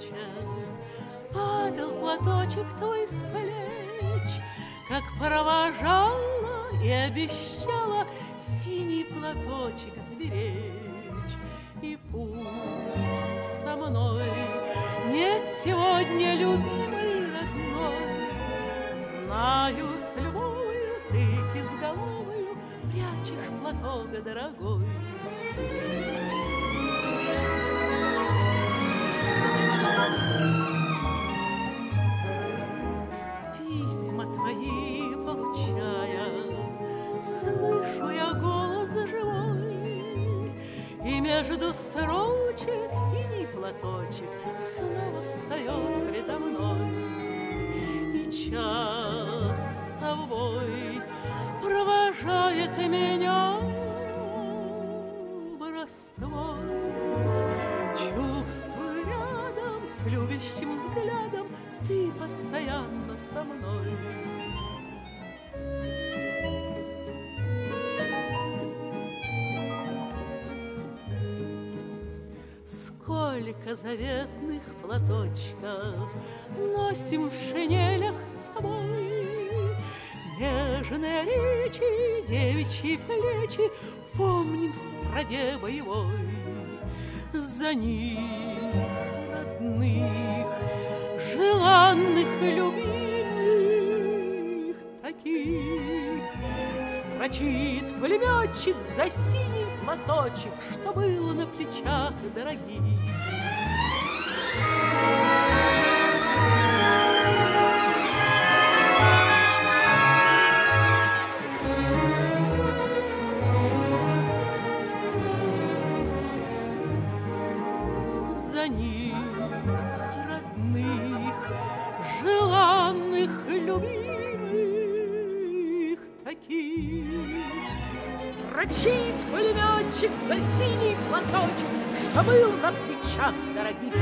плача, Падал платочек твой с плеч, Как провожала и обещала Синий платочек сберечь. И пусть со мной нет сегодня любимой родной, Знаю, с любовью ты кизголовую Прячешь платок дорогой. Слышу голос живой, И между строчек синий платочек снова встает предо мной. И час с тобой провожает меня бороствой. Чувствую рядом с любящим взглядом Ты постоянно со мной. Сколько заветных платочков Носим в шинелях с собой. Нежные речи, девичьи плечи Помним в страде боевой. За них родных, желанных, любимых таких Строчит пулеметчик за синий платочек, Что было на плечах дорогих. за них родных, желанных, любимых таких. Строчит пулеметчик за синий платочек, что был на плечах дорогих.